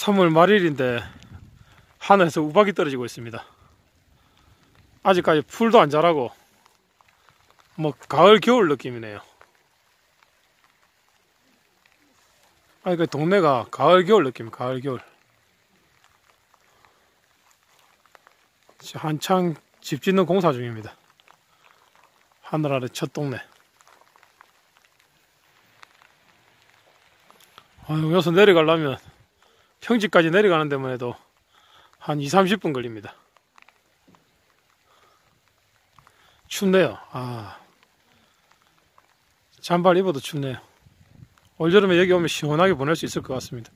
3월 말일인데 하늘에서 우박이 떨어지고 있습니다. 아직까지 풀도 안 자라고 뭐 가을 겨울 느낌이네요. 아니 그 동네가 가을 겨울 느낌, 가을 겨울. 한창 집 짓는 공사 중입니다. 하늘 아래 첫 동네. 아유, 여기서 내려가려면 평지까지 내려가는 데만 해도 한 2, 30분 걸립니다. 춥네요. 아. 잠발 입어도 춥네요. 올여름에 여기 오면 시원하게 보낼 수 있을 것 같습니다.